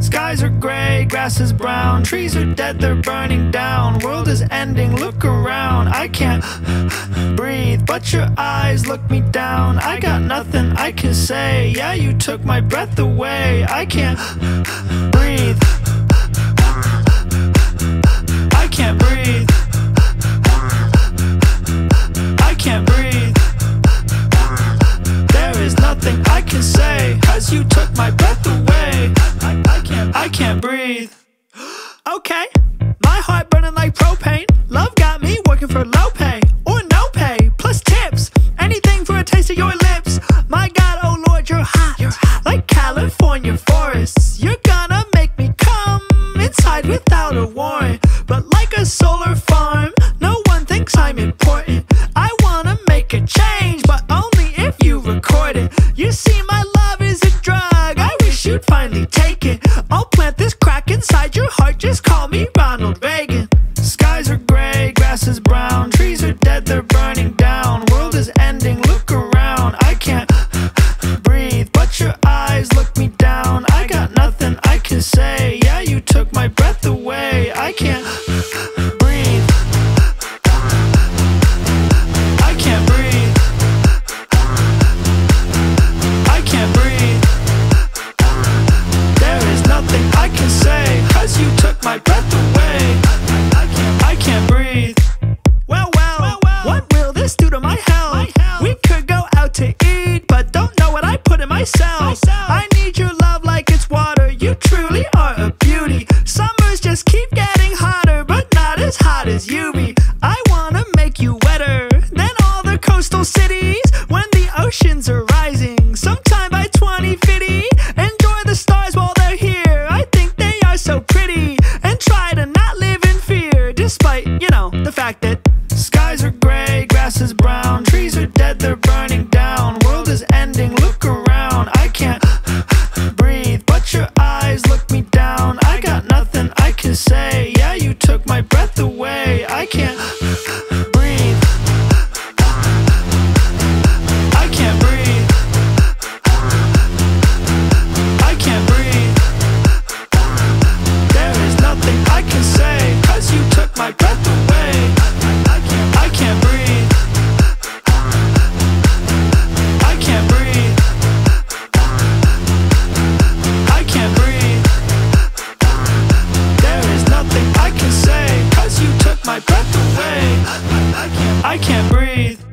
Skies are gray, grass is brown, trees are dead, they're burning down. World is ending, look around. I can't breathe, but your eyes look me down. I got nothing I can say. Yeah, you took my breath away. I can't breathe. I can't breathe. I can't breathe. There is nothing I can say, cause you took my breath away. I, can't, breathe. Okay, my heart burning like propane. Love got me working for low pay or no pay, plus tips. Anything for a taste of your lips. My God, oh Lord, you're hot, you're hot. like California forests. You're gonna make me come inside without a warrant, but like a solar farm, no one thinks I'm important. I wanna make a change, but only if you record it. You see, my love finally take it. I'll plant this crack inside your heart. Just call me Ronald Reagan. Skies are gray, grass is brown, trees are dead, they're burning down. World is ending, look around. I can't breathe, but your eyes look me down. I got nothing I can say. Yeah, you took my breath away. I can't I need your love I, can't breathe I, can't breathe There is nothing I can't, I can't breathe.